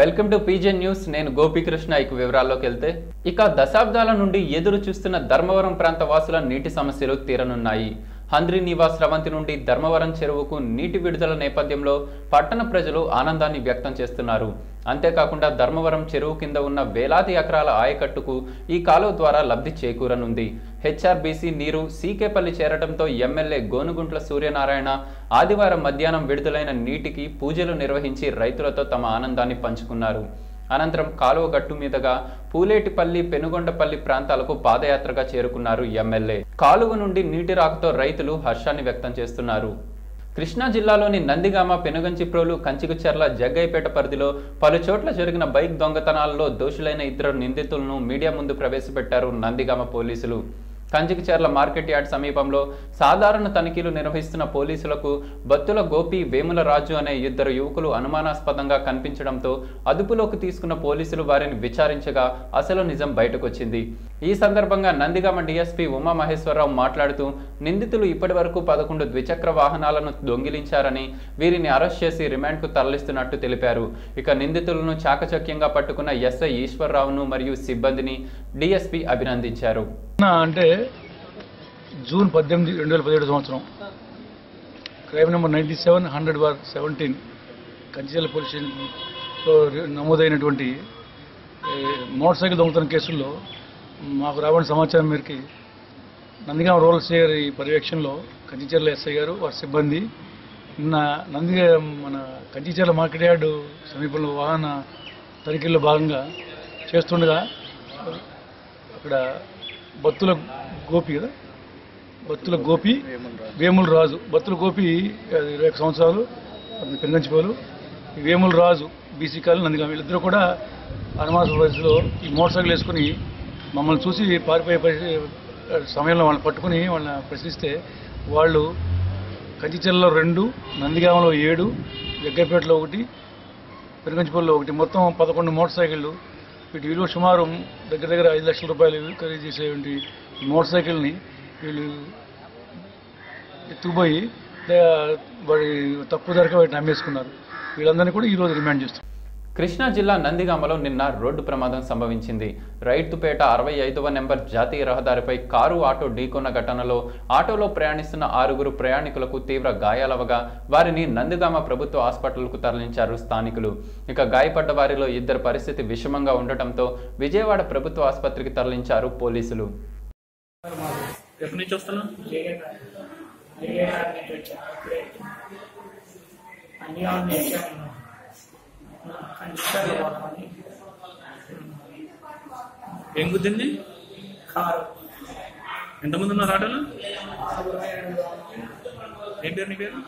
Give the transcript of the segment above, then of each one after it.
Welcome to PJ news. నేను గోపీకృష్ణ. ఇక వివరాల్లోకి వెళ్తే ఇక దశాబ్దాల నుండి ఎదురు చూస్తున్న ధర్మవరం ప్రాంత వాసుల నీటి సమస్యలు తీరనున్నాయి. హంద్రి నివాస్ రవంతి నుండి ధర్మవరం చెరువుకు నీటి విడుదల నేపథ్యంలో పట్టణ ప్రజలు ఆనందాన్ని వ్యక్తం చేస్తున్నారు. అంతేకాకుండా ధర్మవరం చెరువు కింద ఉన్న వేలాది ఎకరాల ఆయకట్టుకు ఈ కాలువ ద్వారా లబ్ధి చేకూరనుంది. హెచ్ఆర్బీసీ నీరు సీకేపల్లి చేరడంతో ఎమ్మెల్యే గోనుగుంట్ల సూర్యనారాయణ ఆదివారం మధ్యాహ్నం విడుదలైన నీటికి పూజలు నిర్వహించి రైతులతో తమ ఆనందాన్ని పంచుకున్నారు. అనంతరం కాలువ గట్టు మీదుగా పూలేటిపల్లి పెనుగొండపల్లి ప్రాంతాలకు పాదయాత్రగా చేరుకున్నారు ఎమ్మెల్యే. కాలువ నుండి నీటి రాకతో రైతులు హర్షాన్ని వ్యక్తం చేస్తున్నారు. కృష్ణా జిల్లాలోని నందిగామ పెనుగంచిప్రోలు కంచికుచర్ల జగ్గైపేట పరిధిలో పలు చోట్ల జరిగిన బైక్ దొంగతనాల్లో దోషులైన ఇద్దరు నిందితులను మీడియా ముందు ప్రవేశపెట్టారు నందిగామ పోలీసులు. కంచికచర్ల మార్కెట్ యార్డ్ సమీపంలో సాధారణ తనిఖీలు నిర్వహిస్తున్న పోలీసులకు బత్తుల గోపి వేముల రాజు అనే ఇద్దరు యువకులు అనుమానాస్పదంగా కనిపించడంతో అదుపులోకి తీసుకున్న పోలీసులు వారిని విచారించగా అసలు నిజం బయటకొచ్చింది. ఈ సందర్భంగా నందిగామ డీఎస్పీ ఉమా మహేశ్వరరావు మాట్లాడుతూ నిందితులు ఇప్పటి వరకు పదకొండు ద్విచక్ర వాహనాలను దొంగిలించారని వీరిని అరెస్ట్ చేసి రిమాండ్కు తరలిస్తున్నట్టు తెలిపారు. ఇక నిందితులను చాకచక్యంగా పట్టుకున్న ఎస్ఐ ఈశ్వరరావును మరియు సిబ్బందిని డీఎస్పీ అభినందించారు. అంటే జూన్ పద్దెనిమిది రెండు వేల పదిహేడు సంవత్సరం. Crime number ninety seven hundred bar seventeen. కంచిజల police స్టేషన్లో నమోదైనటువంటి మోటార్ సైకిల్ దొంగతనం కేసుల్లో మాకు రాబడిన సమాచారం మేరకి నందిగామ రూరల్ సిఐ పర్యవేక్షణలో కంచిచర్ల ఎస్ఐ గారు వారి సిబ్బంది నిన్న నందిగా మన కంచిచర్ల మార్కెట్ యార్డు సమీపంలో వాహన తనిఖీల్లో భాగంగా చేస్తుండగా అక్కడ బత్తుల గోపి కదా? బత్తుల గోపి వేముల రాజు. బత్తుల గోపి ఇరవై సంవత్సరాలు పెంగంచిపోలు. ఈ వేముల రాజు బీసీ కాలు నందిగా. వీళ్ళిద్దరూ కూడా అనమాస పరిస్థితిలో ఈ మోటార్ సైకిల్ వేసుకుని మమ్మల్ని చూసి పారిపోయే పరిస్థితి సమయంలో వాళ్ళని పట్టుకుని వాళ్ళని ప్రశ్నిస్తే వాళ్ళు కంచిచెల్లలో రెండు నందిగామలో ఏడు జగ్గపేటలో ఒకటి పెరుగంచిపల్లిలో ఒకటి. మొత్తం పదకొండు మోటార్ సైకిళ్ళు వీటి విలువ సుమారు దగ్గర దగ్గర ఐదు లక్షల రూపాయలు ఖరీదు చేసేటువంటి మోటార్ సైకిల్ని వీళ్ళు ఎత్తుకుపోయి వాడి తక్కువ ధరకు వాటిని అమ్మేసుకున్నారు. వీళ్ళందరినీ కూడా ఈరోజు రిమాండ్ చేస్తారు కృష్ణా జిల్లా నందిగామలో నిన్న రోడ్డు ప్రమాదం సంభవించింది. రైతుపేట అరవై ఐదవ నెంబర్ జాతీయ రహదారిపై కారు ఆటో ఢీకొన్న ఘటనలో ఆటోలో ప్రయాణిస్తున్న ఆరుగురు ప్రయాణికులకు తీవ్ర గాయాలవగా వారిని నందిగామ ప్రభుత్వ హాస్పిటల్కు తరలించారు స్థానికులు. ఇక గాయపడ్డ వారిలో ఇద్దరు పరిస్థితి విషమంగా ఉండటంతో విజయవాడ ప్రభుత్వ ఆసుపత్రికి తరలించారు పోలీసులు. ఎక్కడి నుంచి వస్తున్నా? అన్ని ఏం గుద్దింది కారు. ఎంతమంది ఉన్నారు ఆటోలో? ఏం పేరు నీ పేరు?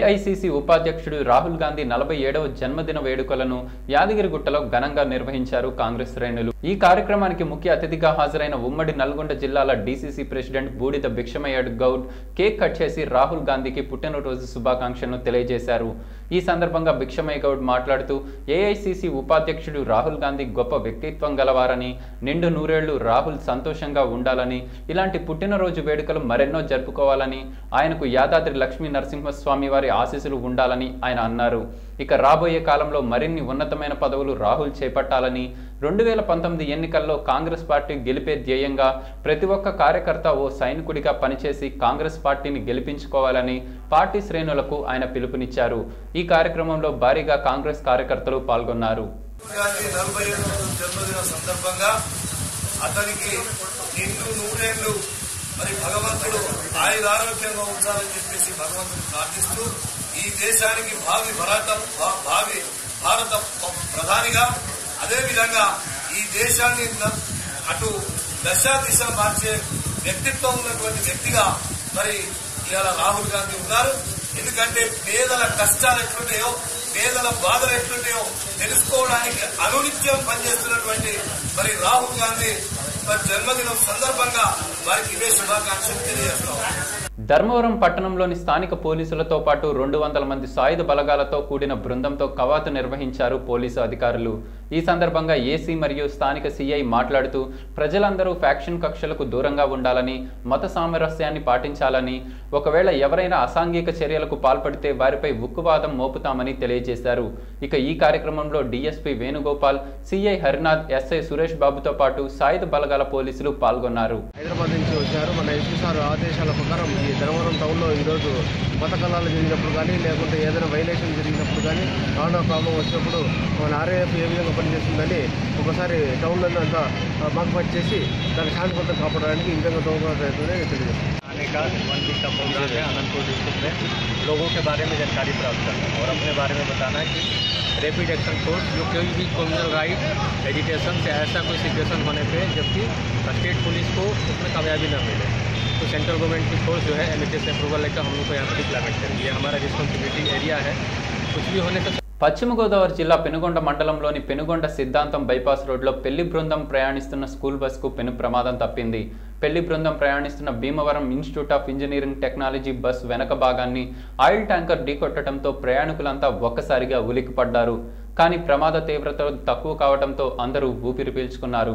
ఏఐసీసీ ఉపాధ్యక్షుడు రాహుల్ గాంధీ నలభై ఏడవ జన్మదిన వేడుకలను యాదగిరిగుట్టలో ఘనంగా నిర్వహించారు కాంగ్రెస్ శ్రేణులు. ఈ కార్యక్రమానికి ముఖ్య అతిథిగా హాజరైన ఉమ్మడి నల్గొండ జిల్లాల డీసీసీ ప్రెసిడెంట్ బూడిద భిక్షమయ్య గౌడ్. కేక్ కట్ చేసి రాహుల్ గాంధీకి పుట్టినరోజు శుభాకాంక్షలను తెలియజేశారు. ఈ సందర్భంగా భిక్షమయ్య గౌడ్ మాట్లాడుతూ ఏఐసిసి ఉపాధ్యక్షుడు రాహుల్ గాంధీ గొప్ప వ్యక్తిత్వం గలవారని నిండు నూరేళ్ళు రాహుల్ సంతోషంగా ఉండాలని ఇలాంటి పుట్టినరోజు వేడుకలు మరెన్నో జరుపుకోవాలని ఆయనకు యాదాద్రి లక్ష్మీ నరసింహస్వామి వారి ఆశీస్సులు ఉండాలని ఆయన అన్నారు. ఇక రాబోయే కాలంలో మరిన్ని ఉన్నతమైన పదవులు రాహుల్ చేపట్టాలని రెండు వేల పంతొమ్మిది ఎన్నికల్లో కాంగ్రెస్ పార్టీ గెలిపే ధ్యేయంగా ప్రతి ఒక్క కార్యకర్త ఓ సైనికుడిగా పనిచేసి కాంగ్రెస్ పార్టీని గెలిపించుకోవాలని పార్టీ శ్రేణులకు ఆయన పిలుపునిచ్చారు. ఈ కార్యక్రమంలో భారీగా కాంగ్రెస్ కార్యకర్తలు పాల్గొన్నారు. అతనికి నిండు నూరేళ్ళు మరి భగవంతుడు ఆయురారోగ్యంగా ఉంచాలని చెప్పేసి భగవంతుడు ప్రార్థిస్తూ ఈ దేశానికి భావి భరత భావి భారత ప్రధానిగా అదేవిధంగా ఈ దేశాన్ని అటు దశ దిశ మార్చే వ్యక్తిత్వం ఉన్నటువంటి వ్యక్తిగా మరి ఇవాళ రాహుల్ గాంధీ ఉన్నారు. ఎందుకంటే పేదల కష్టాలు ఎట్లున్నాయో పేదల బాధలు ఎట్లున్నాయో తెలుసుకోవడానికి అనునిత్యం పనిచేస్తున్నటువంటి మరి రాహుల్ గాంధీ మరి జన్మదినం సందర్భంగా వారికి ఇవే శుభాకాంక్షలు తెలియజేస్తాం. ధర్మవరం పట్టణంలోని స్థానిక పోలీసులతో పాటు రెండు వందల మంది సాయుధ బలగాలతో కూడిన బృందంతో కవాతు నిర్వహించారు పోలీసు అధికారులు. ఈ సందర్భంగా ఏసీ మరియు స్థానిక సీఐ మాట్లాడుతూ ప్రజలందరూ ఫ్యాక్షన్ కక్షలకు దూరంగా ఉండాలని మత సామరస్యాన్ని పాటించాలని ఒకవేళ ఎవరైనా అసాంఘిక చర్యలకు పాల్పడితే వారిపై ఉక్కువాదం మోపుతామని తెలియజేశారు. ఇక ఈ కార్యక్రమంలో DSP Venugopal CI Harinath SI Suresh బాబుతో పాటు సాయుధ బలగాల పోలీసులు పాల్గొన్నారు. హైదరాబాద్ నుంచి వచ్చారు. మన ఎస్పీ సార్ ఆదేశాల ప్రకారం ఈ ధర్మవరం టౌన్లో ఈరోజు మత కళాలు జరిగినప్పుడు కానీ లేకుంటే ఏదైనా వైలేషన్ జరిగినప్పుడు కానీ కరోనా ప్రాబ్లం వచ్చినప్పుడు మన ఆర్ఏఎఫ్ ఏ విధంగా పనిచేస్తుందని ఒకసారి టౌన్లో అంతా మాకుపాటు చేసి దాన్ని శాంతిభద్రత కాపాడడానికి ఈ విధంగా దోహదపడుతుందని తెలియజేస్తాను आने का वन वीक का प्रोग्राम है अनंतपुर डिस्ट्रिक्ट में लोगों के बारे में जानकारी प्राप्त करना और अपने बारे में बताना कि रैपिड एक्शन फोर्स जो कोई भी कम्युनल राइट एजिटेशन से ऐसा कोई सिचुएशन होने पे जबकि स्टेट पुलिस को उसमें कामयाबी न मिले तो सेंट्रल गवर्नमेंट की फोर्स जो है एन अप्रूवल लेकर हम लोग को यहाँ पर डिप्लॉयमेंट करेंगे ये हमारा रिस्पॉन्सिबिलिटी एरिया है कुछ भी होने से పశ్చిమ గోదావరి జిల్లా పెనుగొండ మండలంలోని పెనుగొండ సిద్ధాంతం బైపాస్ రోడ్లో పెళ్ళి బృందం ప్రయాణిస్తున్న స్కూల్ బస్కు పెను ప్రమాదం తప్పింది. పెళ్ళి బృందం ప్రయాణిస్తున్న Bhimavaram institute of engineering technology bus వెనక భాగాన్ని ఆయిల్ ట్యాంకర్ ఢీకొట్టడంతో ప్రయాణికులంతా ఒక్కసారిగా ఉలిక్కిపడ్డారు. కానీ ప్రమాద తీవ్రత తక్కువ కావడంతో అందరూ ఊపిరి పీల్చుకున్నారు.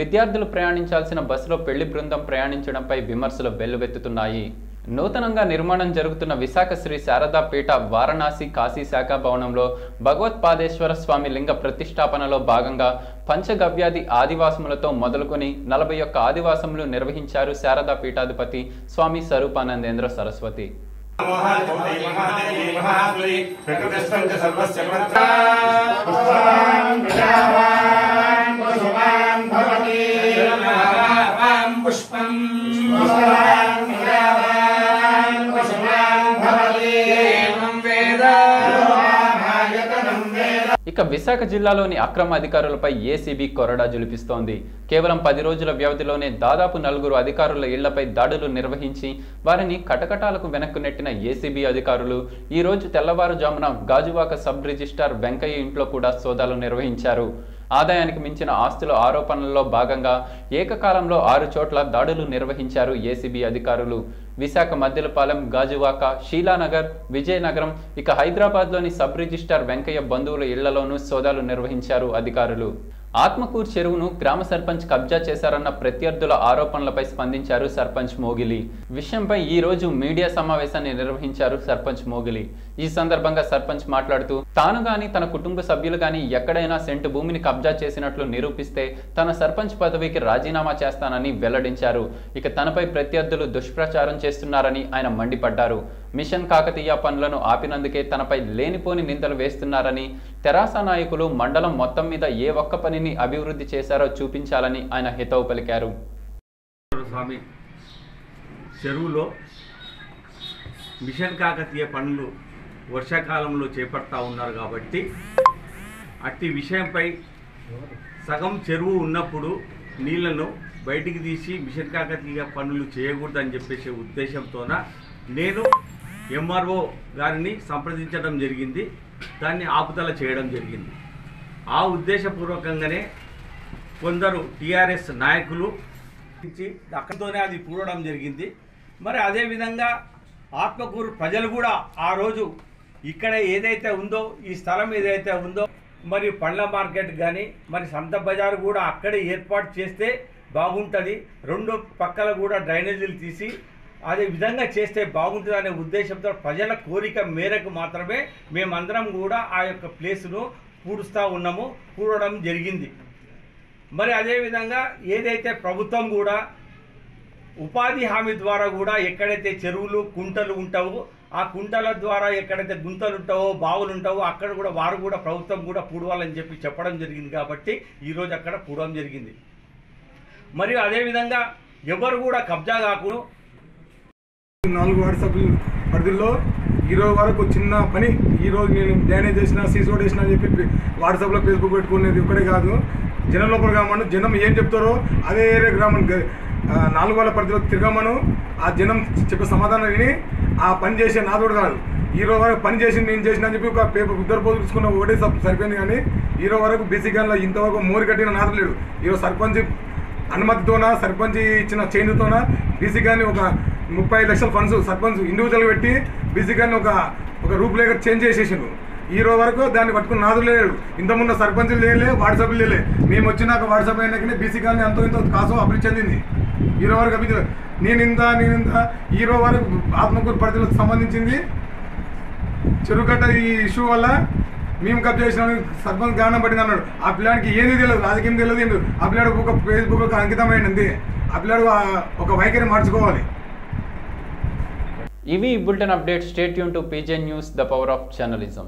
విద్యార్థులు ప్రయాణించాల్సిన బస్సులో పెళ్ళి బృందం ప్రయాణించడంపై విమర్శలు వెల్లువెత్తుతున్నాయి. నూతనంగా నిర్మాణం జరుగుతున్న విశాఖ శ్రీ శారదాపీఠ వారణాసి కాశీ శాఖ భవనంలో భగవత్పాదేశ్వర స్వామి లింగ ప్రతిష్టాపనలో భాగంగా పంచగవ్యాది ఆదివాసములతో మొదలుకొని నలభై ఒక్క ఆదివాసములు నిర్వహించారు శారదా పీఠాధిపతి స్వామి స్వరూపానందేంద్ర సరస్వతి. ఇక విశాఖ జిల్లాలోని అక్రమ అధికారులపై ఏసీబీ కొరడా జులిపిస్తోంది. కేవలం పది రోజుల వ్యవధిలోనే దాదాపు నలుగురు అధికారుల ఇళ్ళపై దాడులు నిర్వహించి వారిని కటకటాలకు వెనక్కు నెట్టిన ఏసీబీ అధికారులు ఈ రోజు తెల్లవారుజామున గాజువాక సబ్ రిజిస్ట్రార్ వెంకయ్య ఇంట్లో కూడా సోదాలు నిర్వహించారు. ఆదాయానికి మించిన ఆస్తుల ఆరోపణల్లో భాగంగా ఏకకాలంలో ఆరు చోట్ల దాడులు నిర్వహించారు ఏసీబీ అధికారులు. విశాఖ మద్దెలపాలెం గాజువాక షీలానగర్ విజయనగరం ఇక హైదరాబాద్లోని సబ్ రిజిస్టార్ వెంకయ్య బంధువుల ఇళ్ళలోనూ సోదాలు నిర్వహించారు అధికారులు. ఆత్మకూరు చెరువును గ్రామ సర్పంచ్ కబ్జా చేశారన్న ప్రత్యర్థుల ఆరోపణలపై స్పందించారు సర్పంచ్ మోగిలి. విషయంపై ఈ రోజు మీడియా సమావేశాన్ని నిర్వహించారు సర్పంచ్ మోగిలి. ఈ సందర్భంగా సర్పంచ్ మాట్లాడుతూ తాను గాని తన కుటుంబ సభ్యులు గాని ఎక్కడైనా సెంటు భూమిని కబ్జా చేసినట్లు నిరూపిస్తే తన సర్పంచ్ పదవికి రాజీనామా చేస్తానని వెల్లడించారు. ఇక తనపై ప్రత్యర్థులు దుష్ప్రచారం చేస్తున్నారని ఆయన మండిపడ్డారు. మిషన్ కాకతీయ పనులను ఆపినందుకే తనపై లేనిపోని నిందలు వేస్తున్నారని తెరాస నాయకులు మండలం మొత్తం మీద ఏ ఒక్క పనిని అభివృద్ధి చేశారో చూపించాలని ఆయన హితవు పలికారు. స్వామి చెరువులో మిషన్ కాకతీయ పనులు వర్షాకాలంలో చేపడతా ఉన్నారు కాబట్టి అట్టి విషయంపై సగం చెరువు ఉన్నప్పుడు నీళ్ళను బయటికి తీసి మిషన్ కాకతీయ పనులు చేయకూడదని చెప్పేసే ఉద్దేశంతోన నేను ఎంఆర్ఓ గారిని సంప్రదించడం జరిగింది దాన్ని ఆపుదల చేయడం జరిగింది. ఆ ఉద్దేశపూర్వకంగానే కొందరు టీఆర్ఎస్ నాయకులు ఇచ్చి అక్కడితోనే అది పూడడం జరిగింది. మరి అదేవిధంగా ఆత్మకూరు ప్రజలు కూడా ఆ రోజు ఇక్కడ ఏదైతే ఉందో ఈ స్థలం ఏదైతే ఉందో మరి పండ్ల మార్కెట్ కానీ మరి సంత బజార్ కూడా అక్కడే ఏర్పాటు చేస్తే బాగుంటుంది. రెండు పక్కల కూడా డ్రైనేజీలు తీసి అదే విధంగా చేస్తే బాగుంటుంది అనే ఉద్దేశంతో ప్రజల కోరిక మేరకు మాత్రమే మేమందరం కూడా ఆ యొక్క ప్లేస్ను పూడుస్తూ ఉన్నాము పూడడం జరిగింది. మరి అదేవిధంగా ఏదైతే ప్రభుత్వం కూడా ఉపాధి హామీ ద్వారా కూడా ఎక్కడైతే చెరువులు కుంటలు ఉంటావో ఆ కుంటల ద్వారా ఎక్కడైతే గుంతలు ఉంటావో బావులు ఉంటావో అక్కడ కూడా వారు కూడా ప్రభుత్వం కూడా పూడవాలని చెప్పి చెప్పడం జరిగింది కాబట్టి ఈరోజు అక్కడ పూడడం జరిగింది. మరియు అదేవిధంగా ఎవరు కూడా కబ్జా కాకుండా నాలుగు వాట్సాప్ పరిధిలో ఈరోజు వరకు చిన్న పని ఈరోజు నేను డ్యానేజ్ చేసిన సీసోడ్ వేసిన అని చెప్పి వాట్సాప్లో ఫేస్బుక్ పెట్టుకునేది ఇక్కడే కాదు. జనం లోపల కామను జనం ఏం చెప్తారో అదే ఏరియా గ్రామం నాలుగు వాళ్ళ పరిధిలో తిరగమను. ఆ జనం చెప్పే సమాధానం విని ఆ పని చేసే నాతోడు కాదు. ఈ రోజు వరకు పని చేసి నేను చేసిన అని చెప్పి ఒక పేపర్ ఉద్దరు పోదు తీసుకున్న ఒకటే సరిపోయింది కానీ ఈరో వరకు బీసీ గాన్లో ఇంతవరకు మోరి కట్టిన నాదులు లేడు. ఈరోజు సర్పంచ్ అనుమతితోన సర్పంచ్ ఇచ్చిన చేంజ్తోన బీసీ కానీ ఒక ముప్పై లక్షల ఫండ్స్ సర్పంచ్ ఇండివిజువల్ పెట్టి బీసీ గాని ఒక ఒక రూపులేఖ చేంజ్ చేసేసిండు. ఈ రోజు వరకు దాన్ని పట్టుకుని నాదులు లేడు. ఇంతకుముందు సర్పంచులు లేలే వాట్సాప్లు లేలే. మేము వచ్చినాక వాట్సాప్ అయినాకనే బీసీ కానీ ఎంతో ఇంత కాసం అభివృద్ధి చెందింది. ఈ రోజు వరకు అభివృద్ధి నేను ఇంత నేను ఇంత వరకు ఆత్మకూరు పరిధిలకు సంబంధించింది. చెరుకట్ట ఈ ఇష్యూ వల్ల మేము కప్ చేసినాం సర్పంచ్ గానం పడింది అన్నాడు. ఆ పిల్లాడికి ఏది తెలియదు రాజకీయం తెలియదు ఏం తెలియదు. ఆ పిల్లాడు ఒక ఫేస్బుక్ అంకితమైంది. ఆ పిల్లాడు ఆ- ఒక వైఖరి మార్చుకోవాలి. ఇవి bulletin update stay Yoon to PJ news the power of journalism